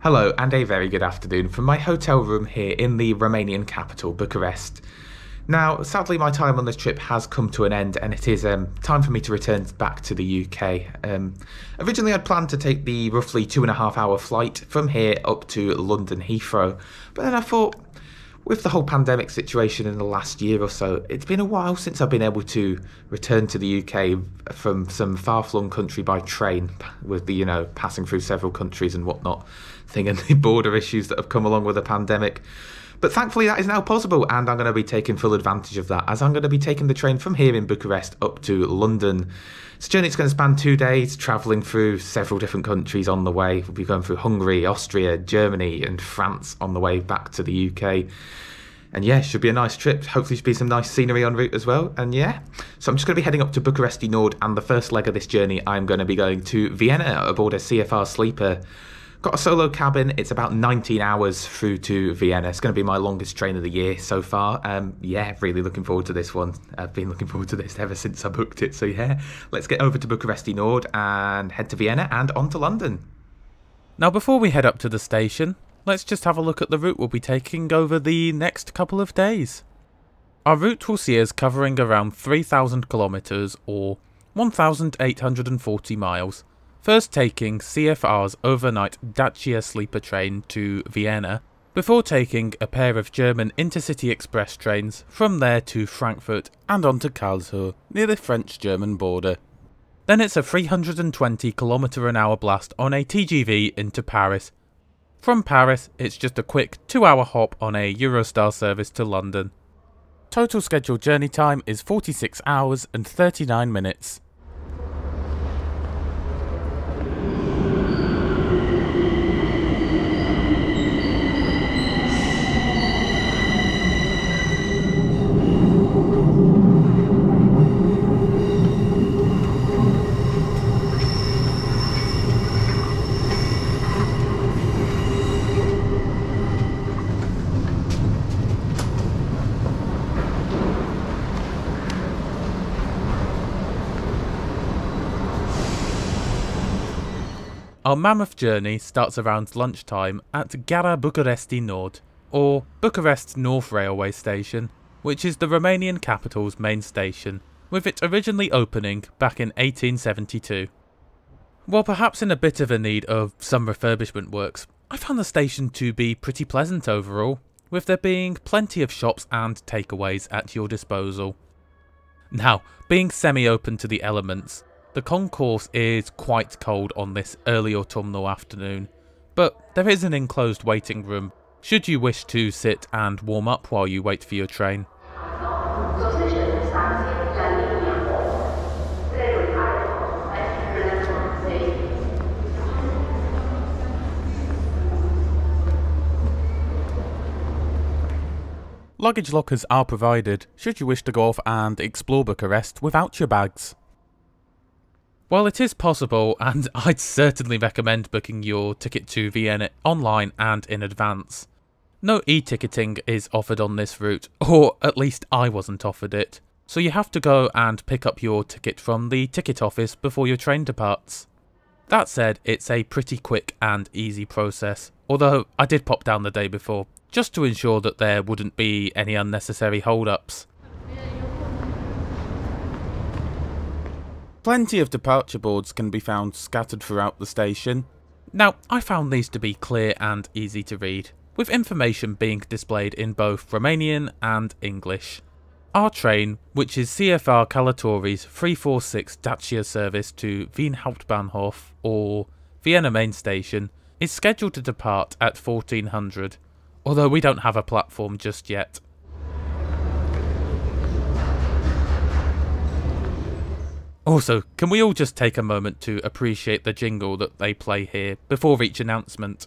Hello, and a very good afternoon from my hotel room here in the Romanian capital, Bucharest. Now, sadly, my time on this trip has come to an end, and it is um, time for me to return back to the UK. Um, originally, I'd planned to take the roughly two and a half hour flight from here up to London Heathrow, but then I thought, with the whole pandemic situation in the last year or so, it's been a while since I've been able to return to the UK from some far flung country by train, with the, you know, passing through several countries and whatnot thing, and the border issues that have come along with the pandemic. But thankfully, that is now possible, and I'm going to be taking full advantage of that as I'm going to be taking the train from here in Bucharest up to London. It's a journey that's going to span two days, travelling through several different countries on the way. We'll be going through Hungary, Austria, Germany, and France on the way back to the UK. And yeah, should be a nice trip. Hopefully, should be some nice scenery en route as well. And yeah, so I'm just going to be heading up to Bucuresti Nord, and the first leg of this journey, I'm going to be going to Vienna aboard a CFR sleeper. Got a solo cabin. It's about 19 hours through to Vienna. It's going to be my longest train of the year so far. Um, yeah, really looking forward to this one. I've been looking forward to this ever since I booked it. So yeah, let's get over to Bucuresti Nord and head to Vienna and on to London. Now, before we head up to the station, let's just have a look at the route we'll be taking over the next couple of days. Our route will see us covering around 3,000 kilometres or 1,840 miles first taking CFR's overnight Dacia sleeper train to Vienna, before taking a pair of German intercity express trains from there to Frankfurt and on to Karlsruhe, near the French-German border. Then it's a 320 km an hour blast on a TGV into Paris. From Paris, it's just a quick 2 hour hop on a Eurostar service to London. Total scheduled journey time is 46 hours and 39 minutes. Our mammoth journey starts around lunchtime at Gara Bucuresti Nord, or Bucharest North Railway Station, which is the Romanian capital's main station, with it originally opening back in 1872. While perhaps in a bit of a need of some refurbishment works, I found the station to be pretty pleasant overall, with there being plenty of shops and takeaways at your disposal. Now, being semi-open to the elements, the concourse is quite cold on this early autumnal afternoon, but there is an enclosed waiting room should you wish to sit and warm up while you wait for your train. Luggage lockers are provided should you wish to go off and explore Bucharest without your bags. While it is possible, and I'd certainly recommend booking your ticket to Vienna online and in advance, no e-ticketing is offered on this route, or at least I wasn't offered it, so you have to go and pick up your ticket from the ticket office before your train departs. That said, it's a pretty quick and easy process, although I did pop down the day before, just to ensure that there wouldn't be any unnecessary hold-ups. Plenty of departure boards can be found scattered throughout the station. Now, I found these to be clear and easy to read, with information being displayed in both Romanian and English. Our train, which is CFR Călători's 346 Dacia service to Wien Hauptbahnhof, or Vienna Main Station, is scheduled to depart at 1400, although we don't have a platform just yet. Oh, also, can we all just take a moment to appreciate the jingle that they play here before each announcement?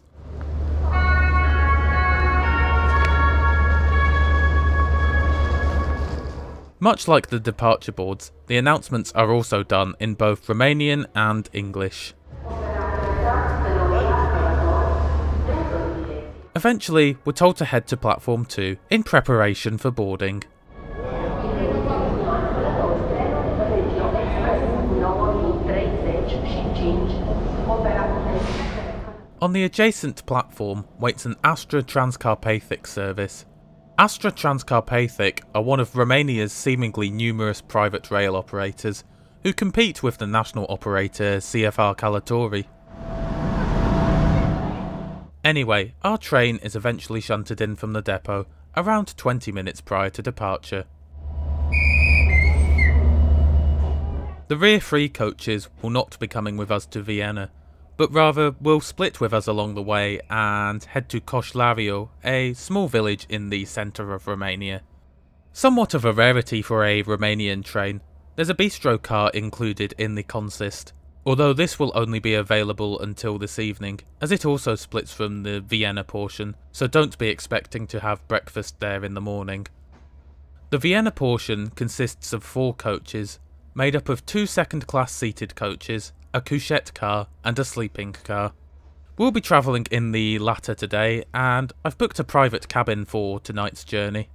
Much like the departure boards, the announcements are also done in both Romanian and English. Eventually, we're told to head to platform 2 in preparation for boarding. On the adjacent platform waits an Astra Trans Carpatic service. Astra Trans Carpatic are one of Romania's seemingly numerous private rail operators, who compete with the national operator CFR Călători. Anyway, our train is eventually shunted in from the depot around 20 minutes prior to departure. The rear three coaches will not be coming with us to Vienna, but rather will split with us along the way and head to Coșlariu, a small village in the centre of Romania. Somewhat of a rarity for a Romanian train, there's a bistro car included in the consist, although this will only be available until this evening, as it also splits from the Vienna portion, so don't be expecting to have breakfast there in the morning. The Vienna portion consists of four coaches, made up of two second class seated coaches, a couchette car, and a sleeping car. We'll be travelling in the latter today, and I've booked a private cabin for tonight's journey.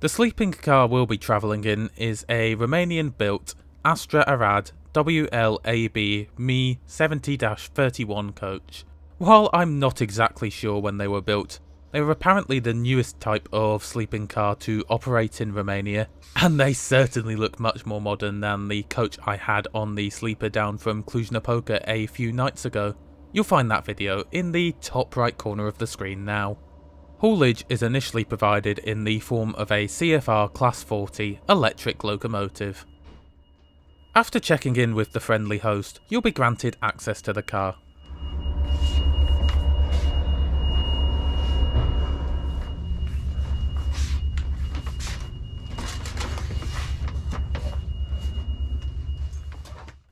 The sleeping car we'll be travelling in is a Romanian built Astra Arad WLAB Me 70 31 coach. While I'm not exactly sure when they were built, they were apparently the newest type of sleeping car to operate in Romania, and they certainly look much more modern than the coach I had on the sleeper down from Cluj-Napoca a few nights ago. You'll find that video in the top right corner of the screen now. Haulage is initially provided in the form of a CFR Class 40 electric locomotive. After checking in with the friendly host, you'll be granted access to the car.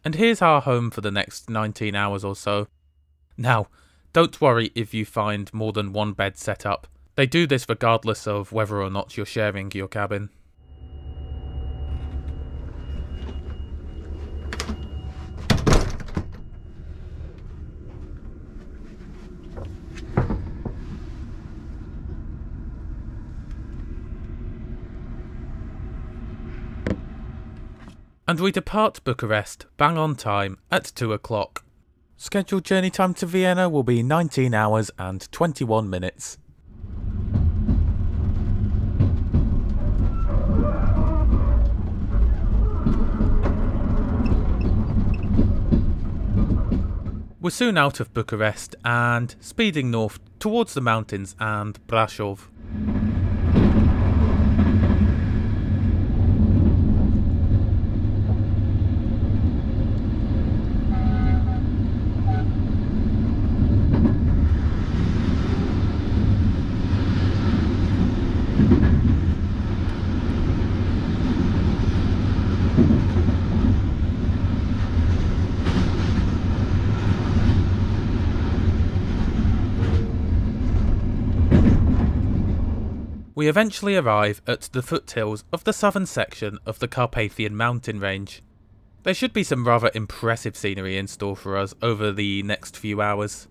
And here's our home for the next 19 hours or so. Now, don't worry if you find more than one bed set up. They do this regardless of whether or not you're sharing your cabin. And we depart Bucharest bang on time at 2 o'clock. Scheduled journey time to Vienna will be 19 hours and 21 minutes. We're soon out of Bucharest and speeding north towards the mountains and Brasov. We eventually arrive at the foothills of the southern section of the Carpathian mountain range. There should be some rather impressive scenery in store for us over the next few hours.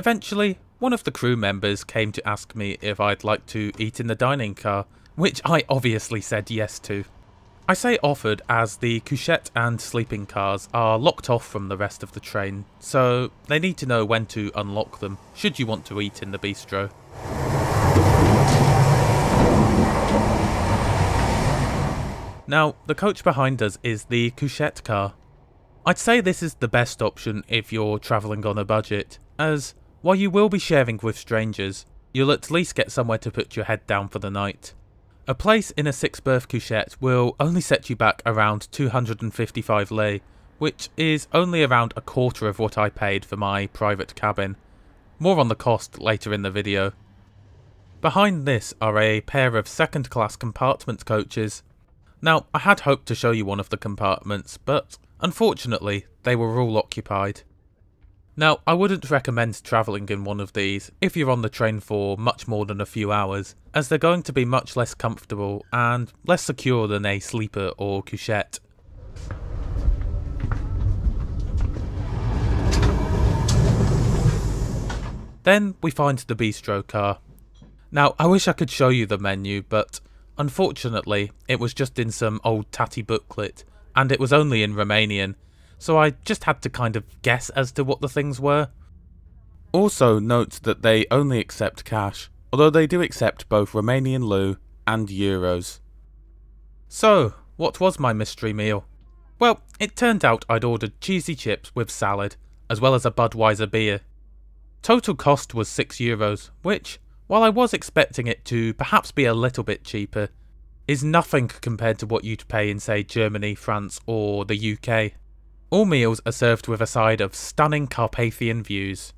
Eventually, one of the crew members came to ask me if I'd like to eat in the dining car, which I obviously said yes to. I say offered as the couchette and sleeping cars are locked off from the rest of the train, so they need to know when to unlock them should you want to eat in the bistro. Now, the coach behind us is the couchette car. I'd say this is the best option if you're travelling on a budget, as while you will be sharing with strangers, you'll at least get somewhere to put your head down for the night. A place in a six berth couchette will only set you back around 255 lei, which is only around a quarter of what I paid for my private cabin. More on the cost later in the video. Behind this are a pair of second class compartment coaches. Now, I had hoped to show you one of the compartments, but unfortunately, they were all occupied. Now, I wouldn't recommend travelling in one of these if you're on the train for much more than a few hours, as they're going to be much less comfortable and less secure than a sleeper or couchette. Then we find the bistro car. Now, I wish I could show you the menu, but unfortunately, it was just in some old tatty booklet, and it was only in Romanian, so I just had to kind of guess as to what the things were. Also, note that they only accept cash, although they do accept both Romanian leu and euros. So, what was my mystery meal? Well, it turned out I'd ordered cheesy chips with salad, as well as a Budweiser beer. Total cost was 6 euros, which, while I was expecting it to perhaps be a little bit cheaper, is nothing compared to what you'd pay in, say, Germany, France, or the UK. All meals are served with a side of stunning Carpathian views.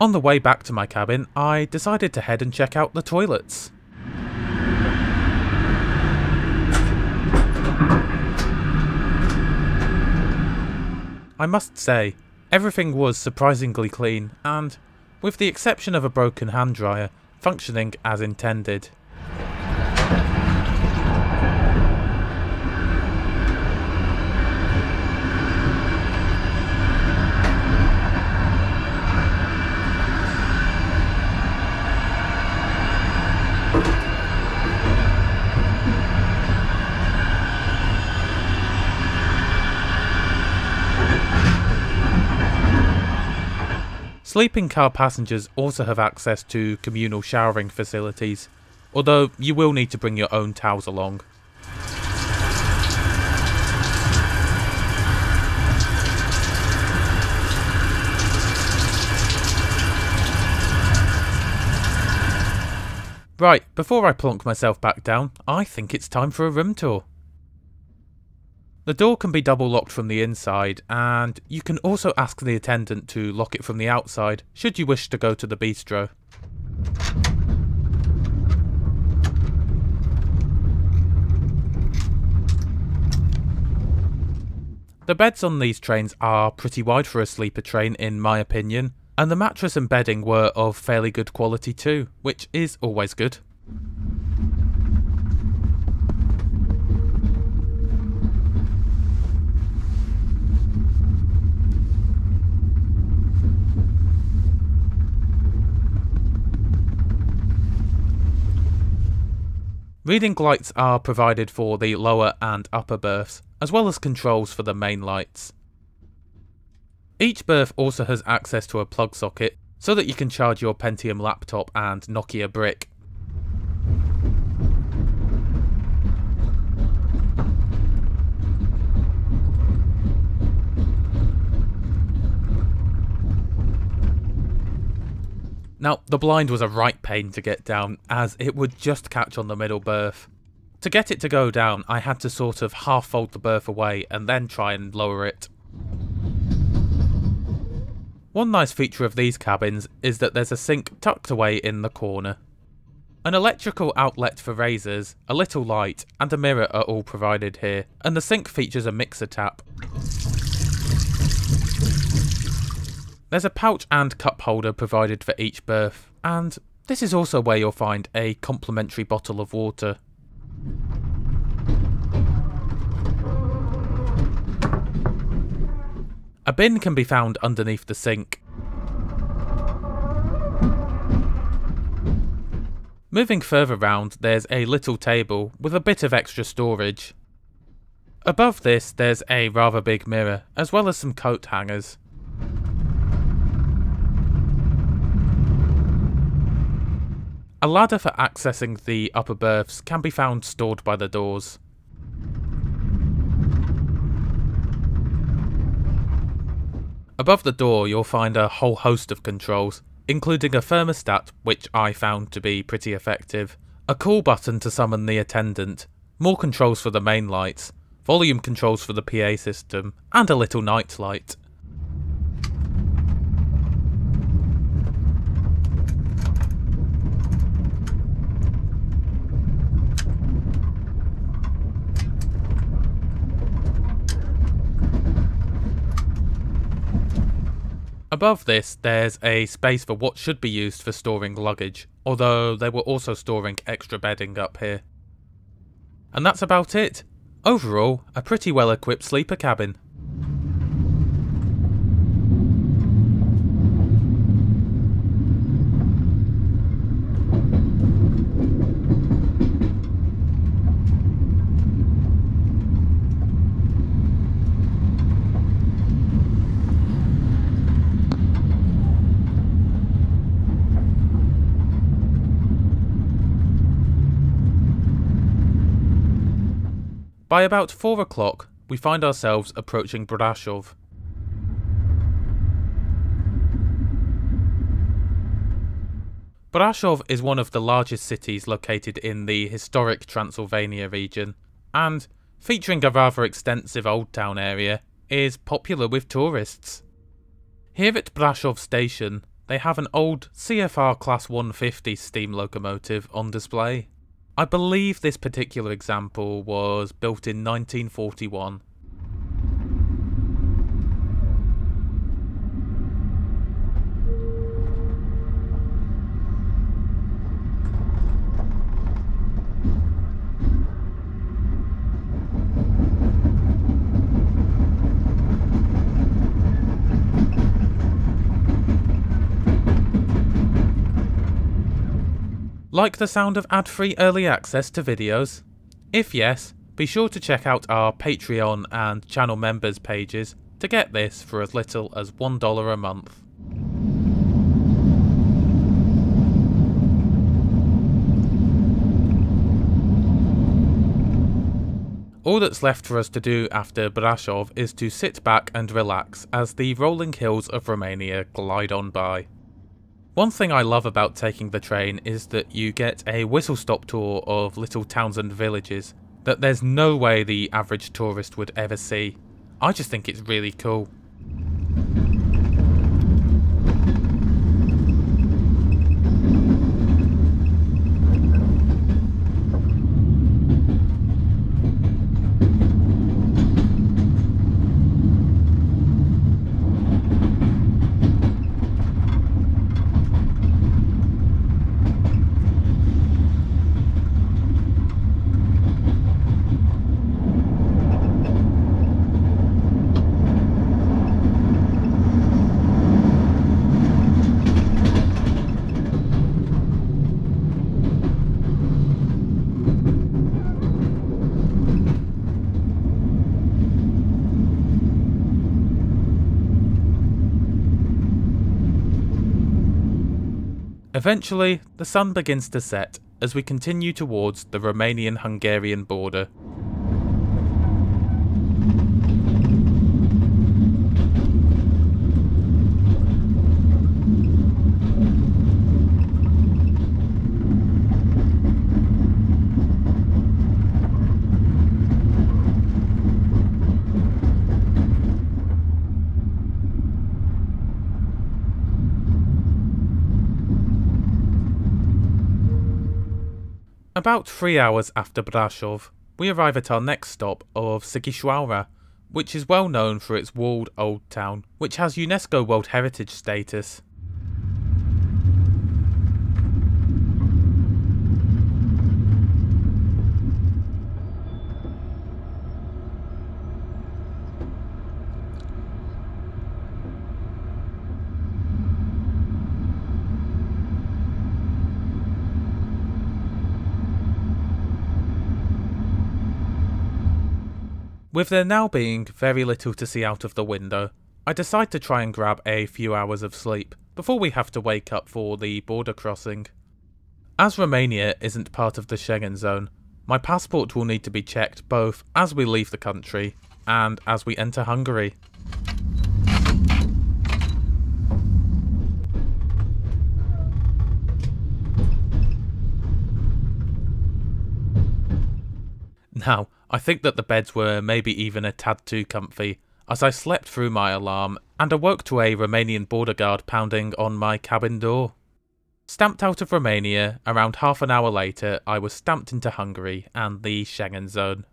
On the way back to my cabin, I decided to head and check out the toilets. I must say, everything was surprisingly clean and, with the exception of a broken hand dryer, functioning as intended. Sleeping car passengers also have access to communal showering facilities, although you will need to bring your own towels along. Right, before I plonk myself back down, I think it's time for a room tour. The door can be double locked from the inside, and you can also ask the attendant to lock it from the outside should you wish to go to the bistro. The beds on these trains are pretty wide for a sleeper train, in my opinion, and the mattress and bedding were of fairly good quality too, which is always good. Reading lights are provided for the lower and upper berths, as well as controls for the main lights. Each berth also has access to a plug socket, so that you can charge your Pentium laptop and Nokia brick. Now, the blind was a right pain to get down, as it would just catch on the middle berth. To get it to go down, I had to sort of half fold the berth away and then try and lower it. One nice feature of these cabins is that there's a sink tucked away in the corner. An electrical outlet for razors, a little light, and a mirror are all provided here, and the sink features a mixer tap. There's a pouch and cup holder provided for each berth, and this is also where you'll find a complimentary bottle of water. A bin can be found underneath the sink. Moving further round, there's a little table with a bit of extra storage. Above this, there's a rather big mirror, as well as some coat hangers. A ladder for accessing the upper berths can be found stored by the doors. Above the door you'll find a whole host of controls, including a thermostat which I found to be pretty effective, a call button to summon the attendant, more controls for the main lights, volume controls for the PA system, and a little night light. Above this, there's a space for what should be used for storing luggage, although they were also storing extra bedding up here. And that's about it. Overall, a pretty well equipped sleeper cabin. By about 4 o'clock, we find ourselves approaching Brasov. Brasov is one of the largest cities located in the historic Transylvania region, and, featuring a rather extensive old town area, is popular with tourists. Here at Brasov station, they have an old CFR Class 150 steam locomotive on display. I believe this particular example was built in 1941. Like the sound of ad-free early access to videos? If yes, be sure to check out our Patreon and channel members pages to get this for as little as $1 a month. All that's left for us to do after Brasov is to sit back and relax as the rolling hills of Romania glide on by. One thing I love about taking the train is that you get a whistle stop tour of little towns and villages that there's no way the average tourist would ever see. I just think it's really cool. Eventually, the sun begins to set as we continue towards the Romanian-Hungarian border. About three hours after Brasov, we arrive at our next stop of Sighisoara, which is well known for its walled old town, which has UNESCO World Heritage status. With there now being very little to see out of the window, I decide to try and grab a few hours of sleep before we have to wake up for the border crossing. As Romania isn't part of the Schengen zone, my passport will need to be checked both as we leave the country and as we enter Hungary. Now, I think that the beds were maybe even a tad too comfy, as I slept through my alarm and awoke to a Romanian border guard pounding on my cabin door. Stamped out of Romania, around half an hour later, I was stamped into Hungary and the Schengen zone.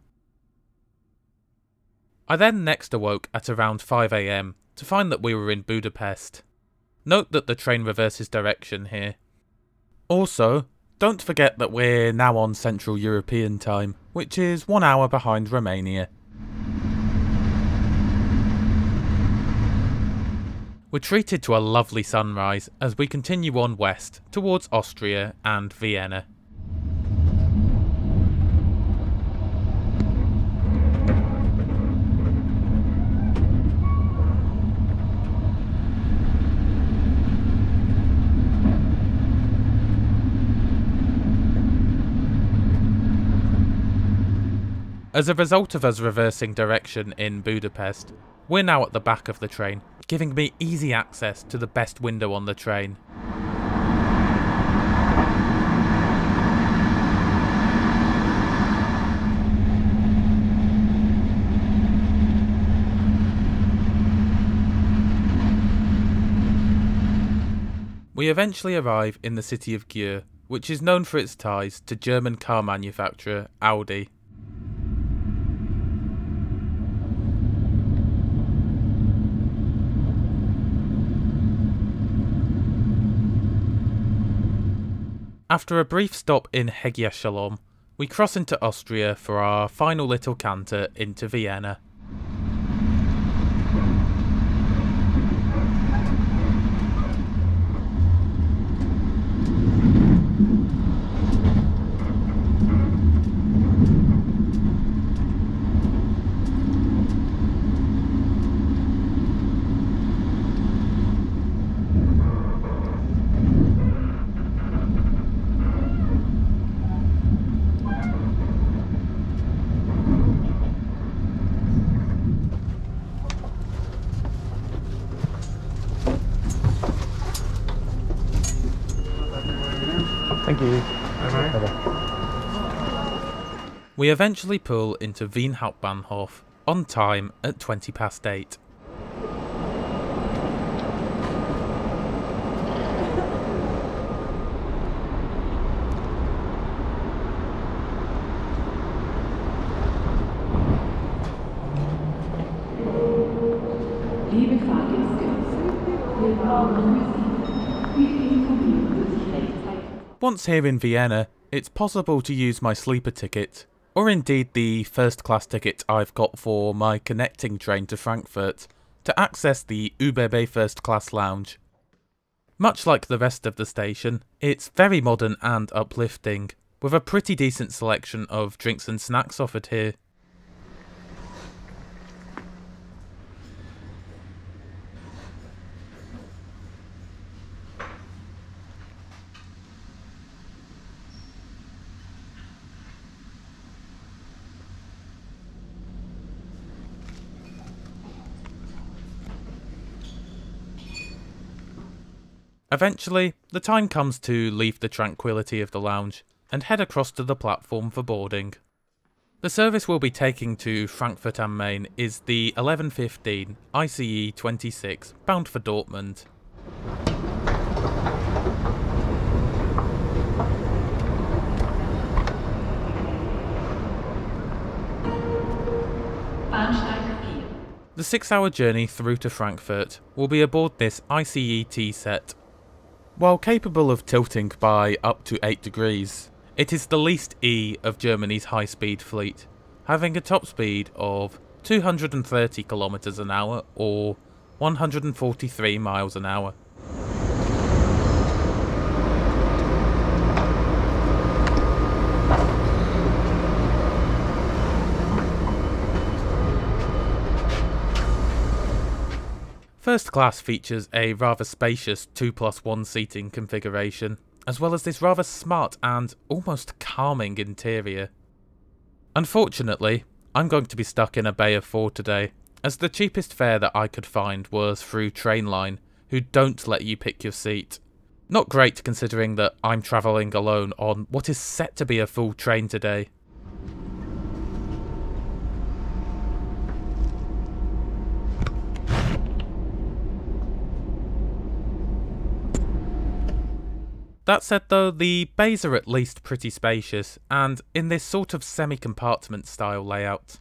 I then next awoke at around 5am to find that we were in Budapest. Note that the train reverses direction here. Also, don't forget that we're now on Central European time, which is one hour behind Romania. We're treated to a lovely sunrise as we continue on west towards Austria and Vienna. As a result of us reversing direction in Budapest, we're now at the back of the train, giving me easy access to the best window on the train. We eventually arrive in the city of Győr, which is known for its ties to German car manufacturer Audi. After a brief stop in Hegyeshalom, we cross into Austria for our final little canter into Vienna. Thank you. We eventually pull into Wien Hauptbahnhof on time at 20 past 8. Liebe Fahrgäste, willkommen für Sie. Bitte informieren Sie sich rechtzeitig. Once here in Vienna, it's possible to use my sleeper ticket, or indeed the first class ticket I've got for my connecting train to Frankfurt, to access the ÖBB first class lounge. Much like the rest of the station, it's very modern and uplifting, with a pretty decent selection of drinks and snacks offered here. Eventually, the time comes to leave the tranquility of the lounge and head across to the platform for boarding. The service we'll be taking to Frankfurt am Main is the 1115 ICE 26 bound for Dortmund. The six hour journey through to Frankfurt will be aboard this ICE-T set. While capable of tilting by up to 8 degrees, it is the least E of Germany's high speed fleet, having a top speed of 230 kilometers an hour or 143 miles an hour. First class features a rather spacious 2 plus 1 seating configuration, as well as this rather smart and almost calming interior. Unfortunately, I'm going to be stuck in a bay of four today, as the cheapest fare that I could find was through Trainline, who don't let you pick your seat. Not great considering that I'm travelling alone on what is set to be a full train today. That said though, the bays are at least pretty spacious, and in this sort of semi-compartment style layout.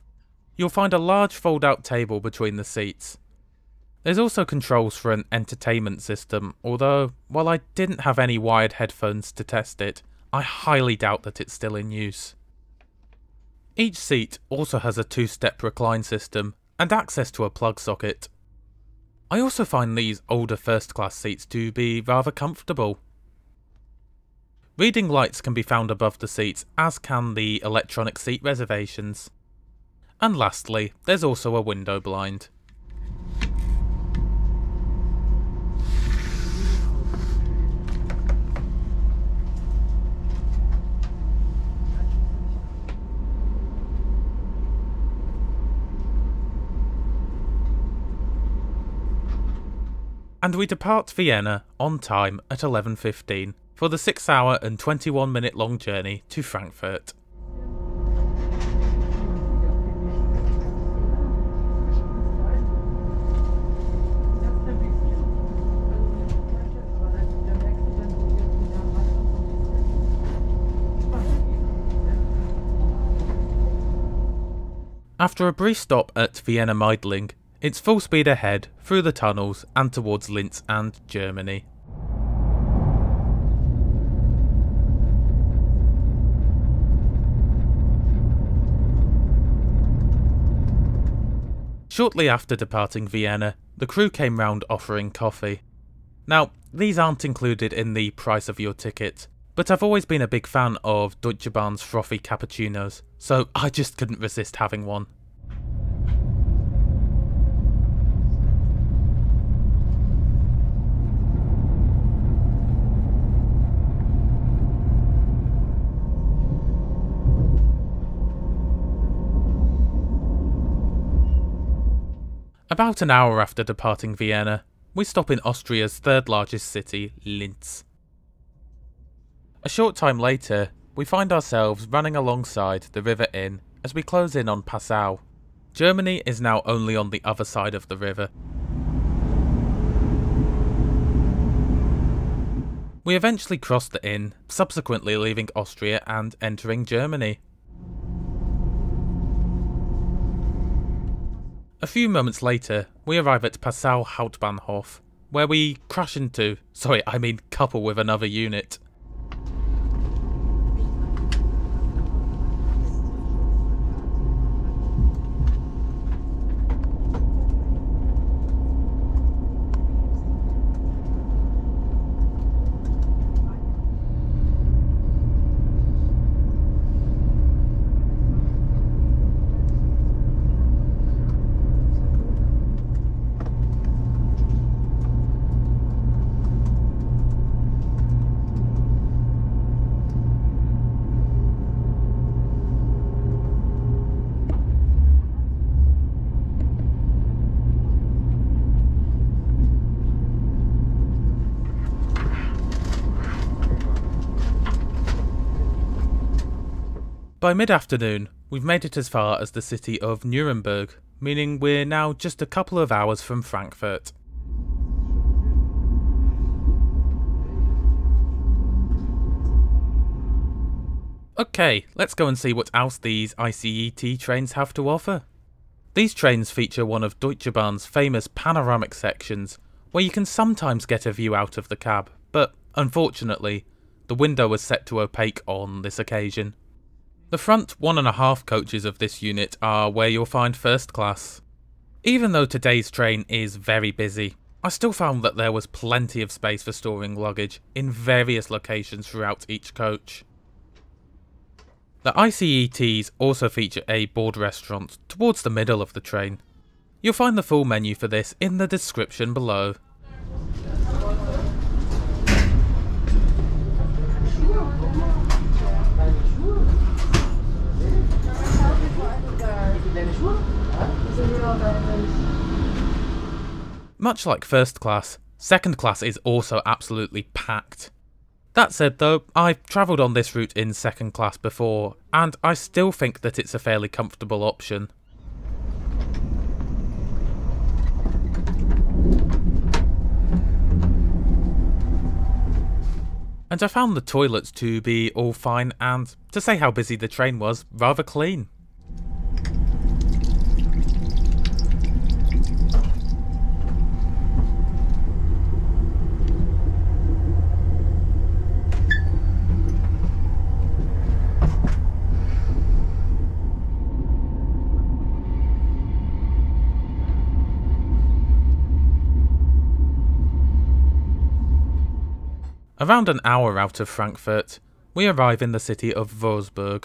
You'll find a large fold-out table between the seats. There's also controls for an entertainment system, although, while I didn't have any wired headphones to test it, I highly doubt that it's still in use. Each seat also has a two-step recline system, and access to a plug socket. I also find these older first class seats to be rather comfortable, Reading lights can be found above the seats, as can the electronic seat reservations. And lastly, there's also a window blind. And we depart Vienna on time at 11.15 for the 6 hour and 21 minute long journey to Frankfurt. After a brief stop at Vienna Meidling, it's full speed ahead through the tunnels and towards Linz and Germany. Shortly after departing Vienna, the crew came round offering coffee. Now, these aren't included in the price of your ticket, but I've always been a big fan of Deutsche Bahn's frothy cappuccinos, so I just couldn't resist having one. About an hour after departing Vienna, we stop in Austria's third largest city, Linz. A short time later, we find ourselves running alongside the River Inn as we close in on Passau. Germany is now only on the other side of the river. We eventually cross the Inn, subsequently leaving Austria and entering Germany. A few moments later, we arrive at Passau Hauptbahnhof, where we crash into, sorry, I mean couple with another unit. By mid afternoon, we've made it as far as the city of Nuremberg, meaning we're now just a couple of hours from Frankfurt. Okay, let's go and see what else these ICE-T trains have to offer. These trains feature one of Deutsche Bahn's famous panoramic sections, where you can sometimes get a view out of the cab, but unfortunately, the window was set to opaque on this occasion. The front one and a half coaches of this unit are where you'll find first class. Even though today's train is very busy, I still found that there was plenty of space for storing luggage in various locations throughout each coach. The ICE-Ts also feature a board restaurant towards the middle of the train. You'll find the full menu for this in the description below. Much like first class, second class is also absolutely packed. That said though, I've travelled on this route in second class before, and I still think that it's a fairly comfortable option. And I found the toilets to be all fine and, to say how busy the train was, rather clean. Around an hour out of Frankfurt, we arrive in the city of Würzburg.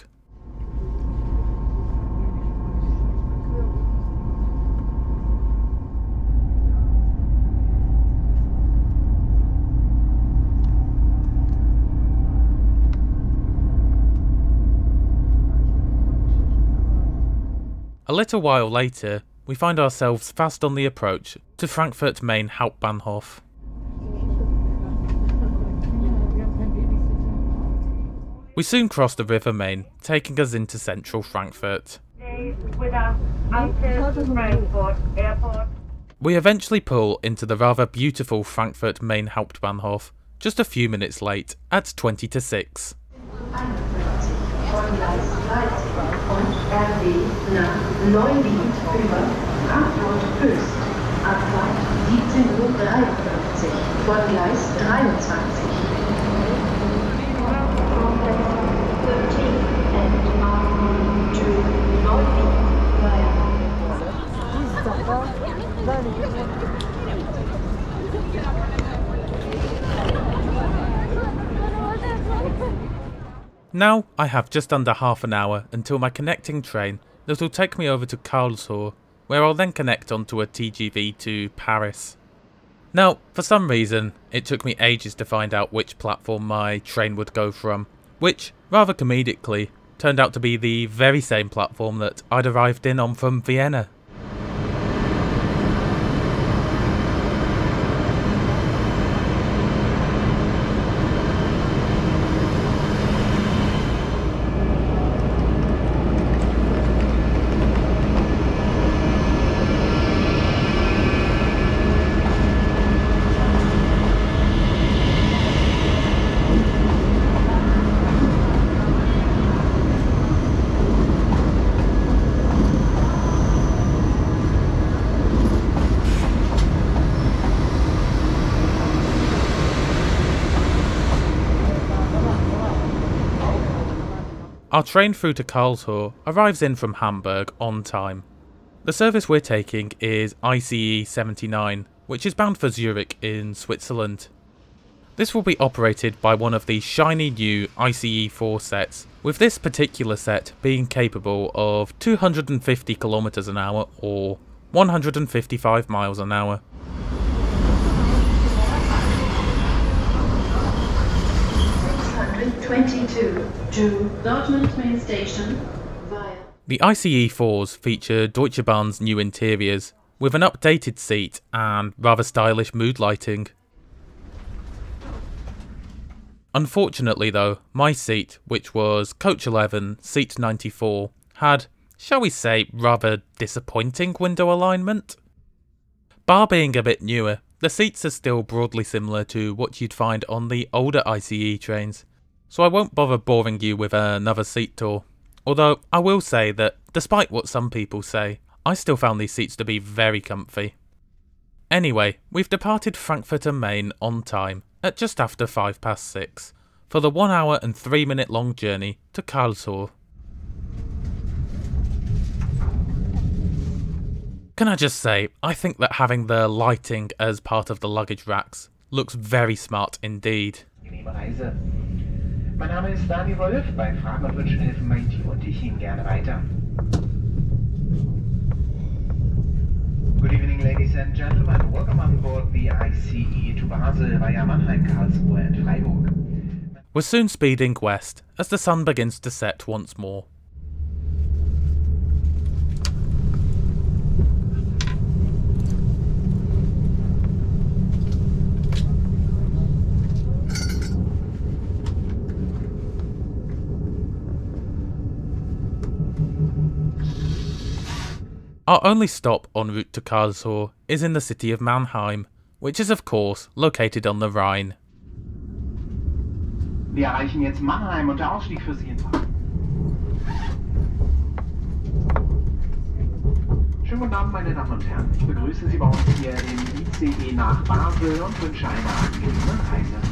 A little while later, we find ourselves fast on the approach to Frankfurt Main Hauptbahnhof. We soon cross the River Main, taking us into central Frankfurt. with us until Frankfurt Airport. We eventually pull into the rather beautiful Frankfurt Main Hauptbahnhof, just a few minutes late, at 20 to 6. von Gleis 13 und RB nach Neuwied über Frankfurt Höchst. Abfahrt 17.53 Uhr von Gleis 23. Now I have just under half an hour until my connecting train that will take me over to Karlsruhe, where I'll then connect onto a TGV to Paris. Now, for some reason, it took me ages to find out which platform my train would go from, which, rather comedically, turned out to be the very same platform that I'd arrived in on from Vienna. Our train through to Karlsruhe arrives in from Hamburg on time. The service we're taking is ICE 79, which is bound for Zurich in Switzerland. This will be operated by one of the shiny new ICE 4 sets, with this particular set being capable of 250 kilometers an hour or 155 miles an hour. 22 to Dortmund Main Station via The ICE 4s feature Deutsche Bahn's new interiors, with an updated seat and rather stylish mood lighting. Unfortunately though, my seat, which was coach 11, seat 94, had, shall we say, rather disappointing window alignment. Bar being a bit newer, the seats are still broadly similar to what you'd find on the older ICE trains, so I won't bother boring you with another seat tour. Although I will say that, despite what some people say, I still found these seats to be very comfy. Anyway, we've departed Frankfurt am Main on time, at just after 5 past 6, for the 1 hour and 3 minute long journey to Karlsruhe. Can I just say, I think that having the lighting as part of the luggage racks looks very smart indeed. Mein Name ist Dani Wolf. Bei Fragen und Wünschen helfen mein Team und ich Ihnen gerne weiter. Good evening, ladies and gentlemen. Welcome on board the ICE to Basel via Mannheim, Karlsruhe, and Freiburg. We're soon speeding west as the sun begins to set once more. Our only stop en route to Karlsruhe is in the city of Mannheim, which is of course located on the Rhine. Wir erreichen jetzt Mannheim und der Ausstieg für Sie in. Schönen guten Abend, meine Damen und Herren. Ich begrüße Sie bei uns hier im ICE nach Basel und wünsche eine angenehme Reise.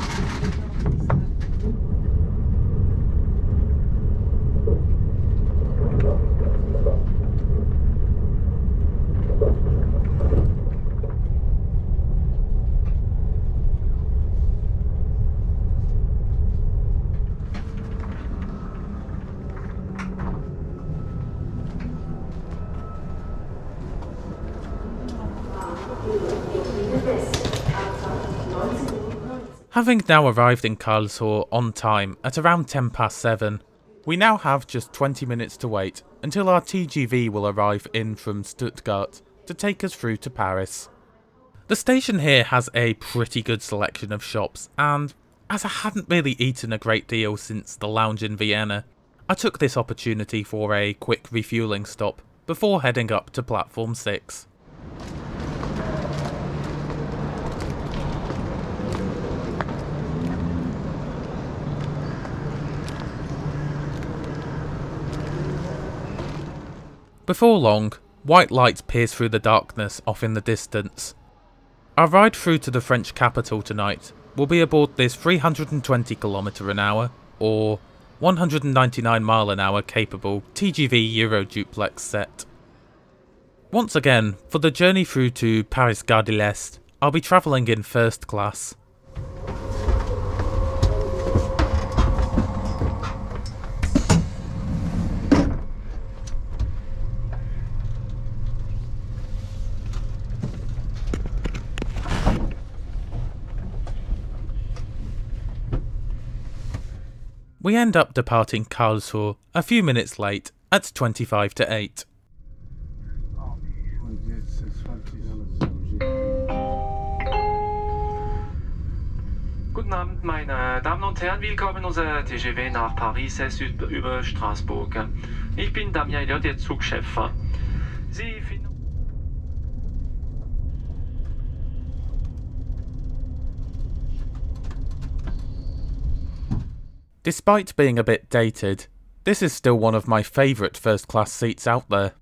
Having now arrived in Karlsruhe on time at around 10 past 7, we now have just 20 minutes to wait until our TGV will arrive in from Stuttgart to take us through to Paris. The station here has a pretty good selection of shops and as I hadn't really eaten a great deal since the lounge in Vienna, I took this opportunity for a quick refueling stop before heading up to platform 6. Before long, white lights pierce through the darkness off in the distance. Our ride through to the French capital tonight will be aboard this 320 km an hour, or 199 mile an hour capable TGV Euro duplex set. Once again, for the journey through to Paris Gare de l'Est, I'll be travelling in first class. We end up departing Karlsruhe a few minutes late at 25 to 8. Guten Abend, meine Damen und Herren. Willkommen unser TGV nach Paris Est über, Straßburg. Ich bin Damien Elliott, Ihr Zugchef. Sie finden... Despite being a bit dated, this is still one of my favourite first class seats out there.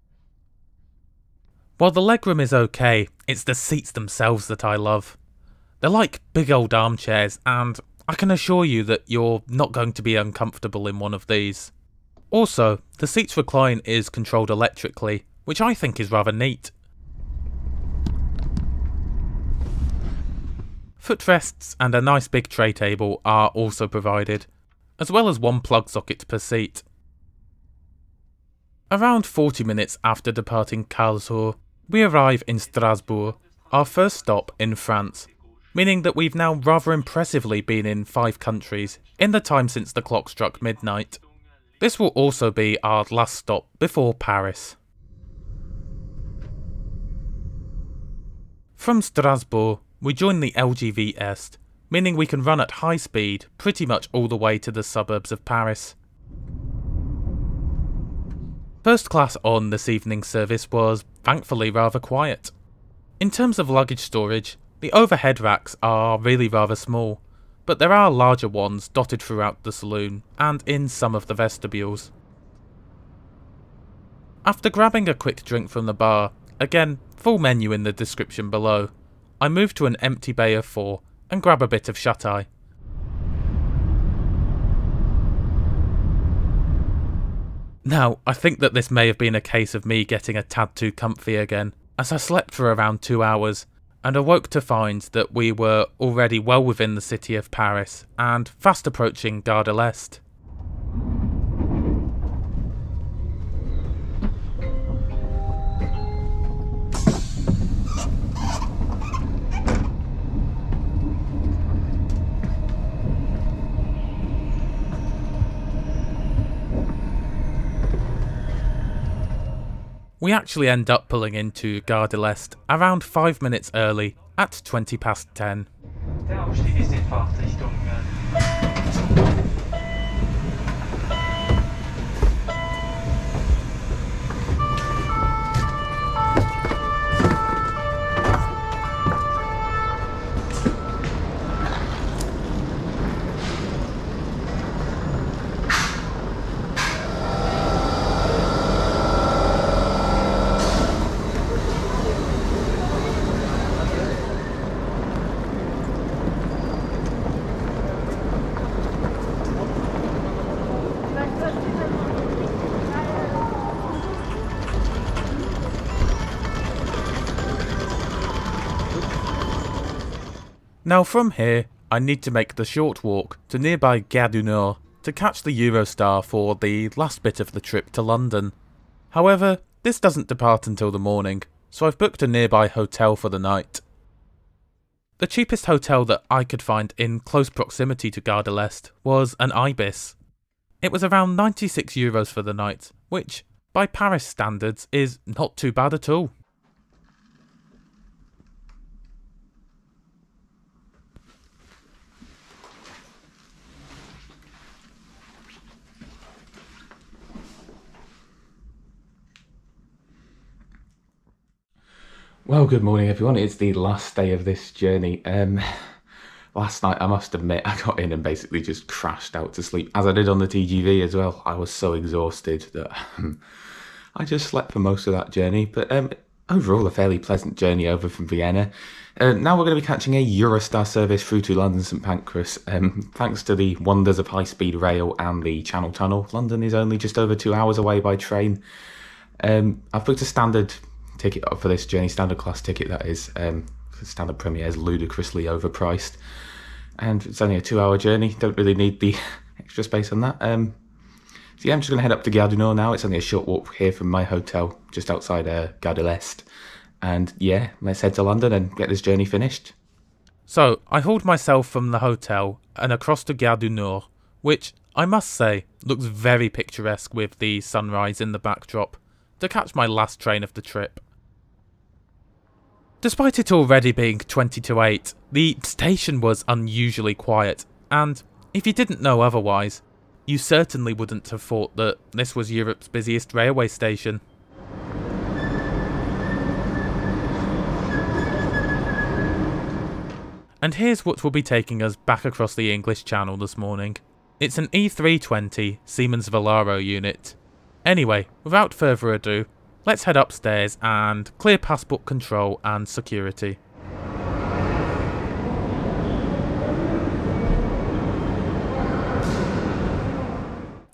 While the legroom is okay, it's the seats themselves that I love. They're like big old armchairs, and I can assure you that you're not going to be uncomfortable in one of these. Also, the seats recline is controlled electrically, which I think is rather neat. Footrests and a nice big tray table are also provided, as well as one plug socket per seat. Around 40 minutes after departing Karlsruhe, we arrive in Strasbourg, our first stop in France, meaning that we've now rather impressively been in five countries in the time since the clock struck midnight. This will also be our last stop before Paris. From Strasbourg, we join the LGV Est, meaning we can run at high speed pretty much all the way to the suburbs of Paris. First class on this evening's service was thankfully rather quiet. In terms of luggage storage, the overhead racks are really rather small, but there are larger ones dotted throughout the saloon and in some of the vestibules. After grabbing a quick drink from the bar, again, full menu in the description below, I moved to an empty bay of four and grab a bit of shut-eye. Now, I think that this may have been a case of me getting a tad too comfy again, as I slept for around two hours, and awoke to find that we were already well within the city of Paris, and fast approaching Gare de l'Est. We actually end up pulling into Gare de l'Est around 5 minutes early at 20 past 10. Now from here, I need to make the short walk to nearby Gare du Nord to catch the Eurostar for the last bit of the trip to London. However, this doesn't depart until the morning, so I've booked a nearby hotel for the night. The cheapest hotel that I could find in close proximity to Gare de l'Est was an Ibis. It was around 96 euros for the night, which, by Paris standards, is not too bad at all. Well, good morning, everyone. It's the last day of this journey. Um, last night, I must admit, I got in and basically just crashed out to sleep, as I did on the TGV as well. I was so exhausted that um, I just slept for most of that journey. But um, overall, a fairly pleasant journey over from Vienna. Uh, now we're going to be catching a Eurostar service through to London St Pancras. Um, thanks to the wonders of high speed rail and the Channel Tunnel, London is only just over two hours away by train. Um, I've booked a standard ticket for this journey, standard class ticket that is. Um, standard Premier is ludicrously overpriced, and it's only a two-hour journey. Don't really need the extra space on that. Um, so yeah, I'm just going to head up to Gare du Nord now. It's only a short walk here from my hotel, just outside uh, Gare de l'Est. And yeah, let's head to London and get this journey finished. So, I hauled myself from the hotel and across to Gare du Nord, which, I must say, looks very picturesque with the sunrise in the backdrop, to catch my last train of the trip. Despite it already being 20 to 8, the station was unusually quiet, and if you didn't know otherwise, you certainly wouldn't have thought that this was Europe's busiest railway station. And here's what will be taking us back across the English Channel this morning. It's an E320 Siemens Velaro unit. Anyway, without further ado, let's head upstairs and clear passport control and security.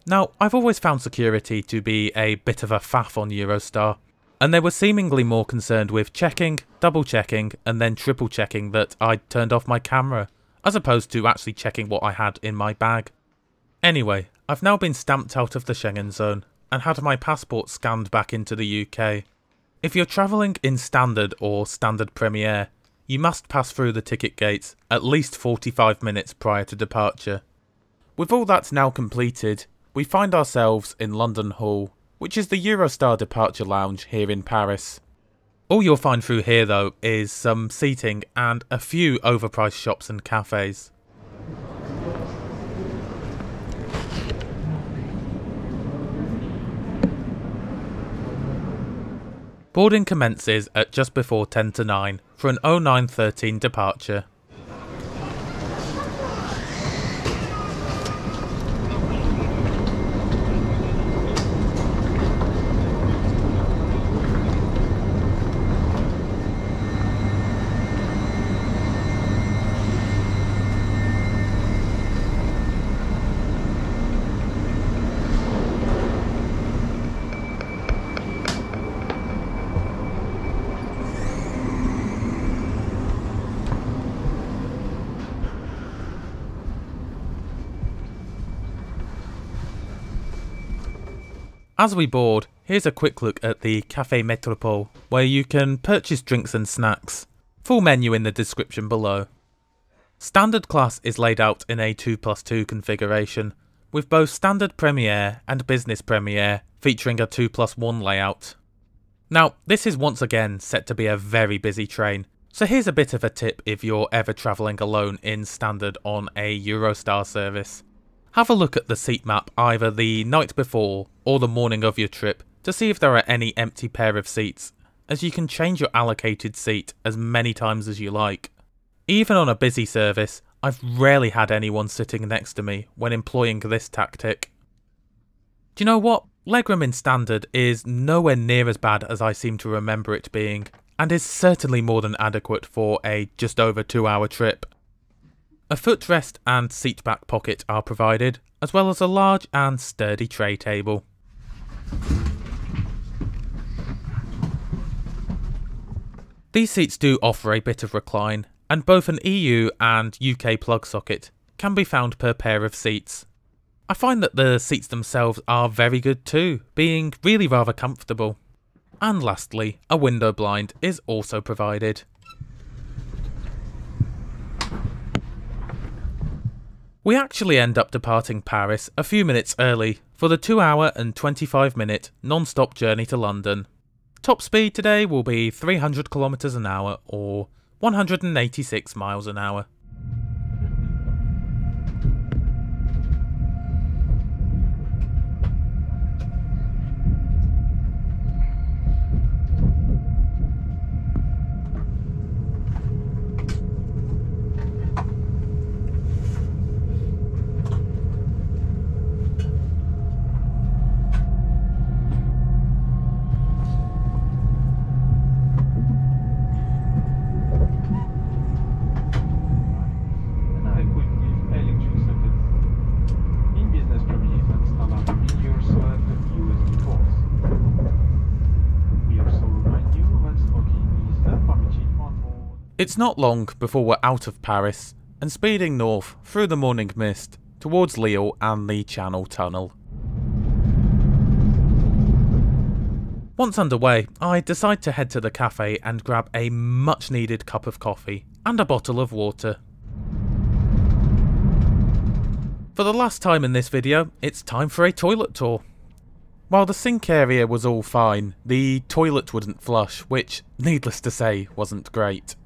Now, I've always found security to be a bit of a faff on Eurostar, and they were seemingly more concerned with checking, double checking, and then triple checking that I'd turned off my camera, as opposed to actually checking what I had in my bag. Anyway, I've now been stamped out of the Schengen zone, and had my passport scanned back into the UK. If you're travelling in Standard or Standard Premier, you must pass through the ticket gates at least 45 minutes prior to departure. With all that now completed, we find ourselves in London Hall, which is the Eurostar departure lounge here in Paris. All you'll find through here though is some seating and a few overpriced shops and cafes. Boarding commences at just before 10 to 9 for an 0913 departure. As we board, here's a quick look at the Cafe Metropole, where you can purchase drinks and snacks. Full menu in the description below. Standard class is laid out in a 2 plus 2 configuration, with both Standard Premier and Business Premier featuring a 2 plus 1 layout. Now, this is once again set to be a very busy train, so here's a bit of a tip if you're ever travelling alone in Standard on a Eurostar service. Have a look at the seat map either the night before or the morning of your trip to see if there are any empty pair of seats, as you can change your allocated seat as many times as you like. Even on a busy service, I've rarely had anyone sitting next to me when employing this tactic. Do you know what? Legroom in Standard is nowhere near as bad as I seem to remember it being, and is certainly more than adequate for a just over two hour trip. A footrest and seat back pocket are provided, as well as a large and sturdy tray table. These seats do offer a bit of recline, and both an EU and UK plug socket can be found per pair of seats. I find that the seats themselves are very good too, being really rather comfortable. And lastly, a window blind is also provided. We actually end up departing Paris a few minutes early for the 2 hour and 25 minute non stop journey to London. Top speed today will be 300 kilometers an hour or 186 miles an hour. And I will give electric sockets in business premises and standard premiers so as to use force. We also remind you that smoking is not permitted on board. It's not long before we're out of Paris and speeding north through the morning mist towards Lille and the Channel Tunnel. Once underway, I decide to head to the cafe and grab a much needed cup of coffee and a bottle of water. For the last time in this video, it's time for a toilet tour. While the sink area was all fine, the toilet wouldn't flush, which, needless to say, wasn't great.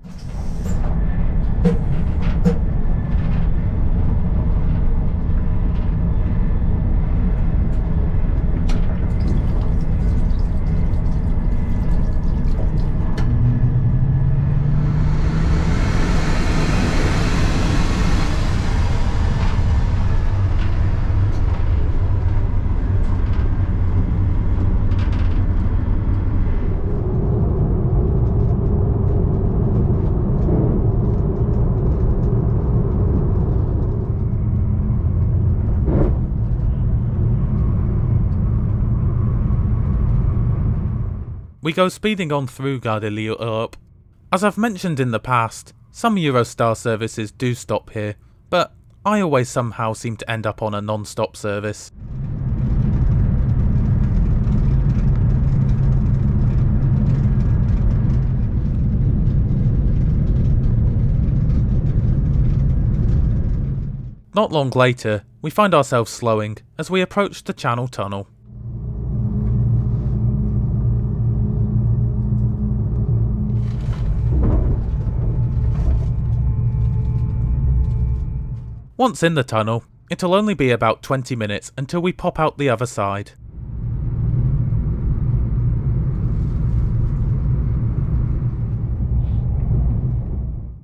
We go speeding on through Lille Europe. As I've mentioned in the past, some Eurostar services do stop here, but I always somehow seem to end up on a non-stop service. Not long later, we find ourselves slowing as we approach the Channel Tunnel. Once in the tunnel, it'll only be about 20 minutes until we pop out the other side.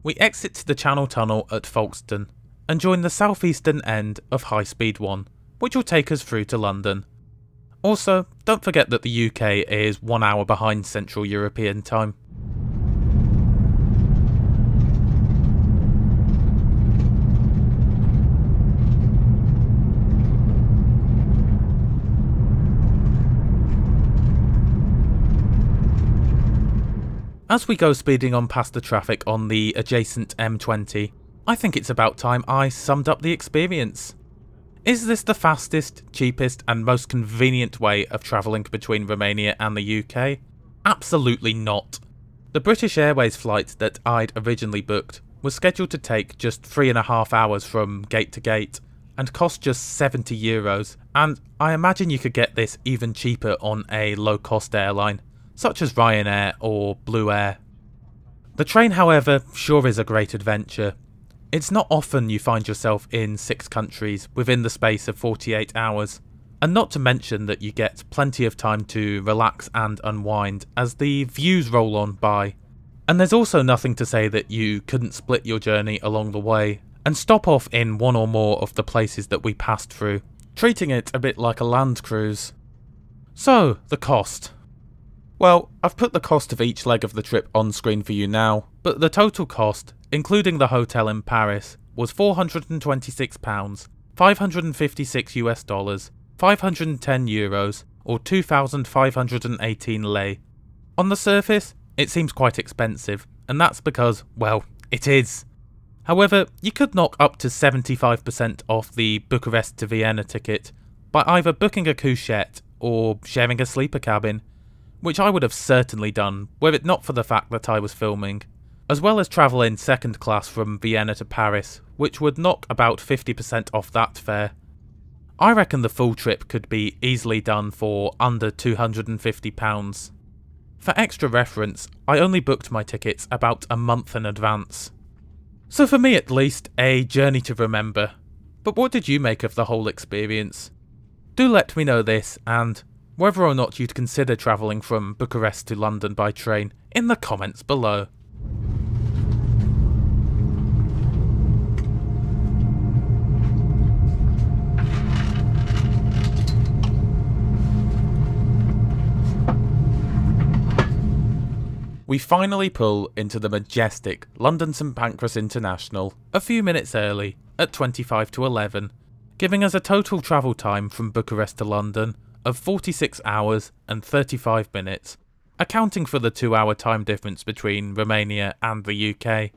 We exit the Channel Tunnel at Folkestone and join the southeastern end of High Speed 1, which will take us through to London. Also, don't forget that the UK is one hour behind Central European time. As we go speeding on past the traffic on the adjacent M20, I think it's about time I summed up the experience. Is this the fastest, cheapest, and most convenient way of travelling between Romania and the UK? Absolutely not. The British Airways flight that I'd originally booked was scheduled to take just three and a half hours from gate to gate and cost just 70 euros, and I imagine you could get this even cheaper on a low cost airline, such as Ryanair or Blue Air. The train, however, sure is a great adventure. It's not often you find yourself in six countries within the space of 48 hours, and not to mention that you get plenty of time to relax and unwind as the views roll on by. And there's also nothing to say that you couldn't split your journey along the way and stop off in one or more of the places that we passed through, treating it a bit like a land cruise. So, the cost. Well, I've put the cost of each leg of the trip on screen for you now, but the total cost, including the hotel in Paris, was £426, 556 US dollars, 510 euros, or 2,518 lei. On the surface, it seems quite expensive, and that's because, well, It is. However, you could knock up to 75% off the Bucharest to Vienna ticket by either booking a couchette or sharing a sleeper cabin, which I would have certainly done were it not for the fact that I was filming, as well as travel in second class from Vienna to Paris, which would knock about 50% off that fare. I reckon the full trip could be easily done for under £250. For extra reference, I only booked my tickets about a month in advance. So for me at least, a journey to remember. But what did you make of the whole experience? Do let me know this and whether or not you'd consider travelling from Bucharest to London by train in the comments below. We finally pull into the majestic London St Pancras International a few minutes early at 25 to 11, giving us a total travel time from Bucharest to London of 46 hours and 35 minutes, accounting for the two hour time difference between Romania and the UK.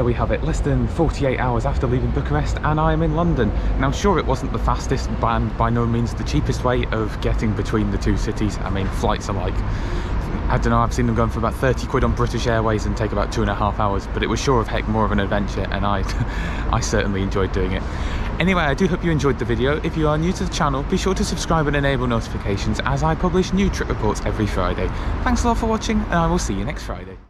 There we have it, less than 48 hours after leaving Bucharest and I am in London. Now I'm sure it wasn't the fastest and by no means the cheapest way of getting between the two cities. I mean flights are like, I don't know, I've seen them going for about 30 quid on British Airways and take about two and a half hours, but it was sure of heck more of an adventure and I, I certainly enjoyed doing it. Anyway, I do hope you enjoyed the video. If you are new to the channel, be sure to subscribe and enable notifications as I publish new trip reports every Friday. Thanks a lot for watching and I will see you next Friday.